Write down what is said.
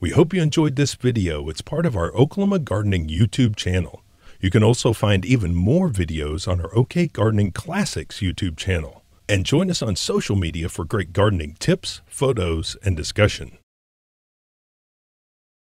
We hope you enjoyed this video. It's part of our Oklahoma Gardening YouTube channel. You can also find even more videos on our OK Gardening Classics YouTube channel. And join us on social media for great gardening tips, photos, and discussion.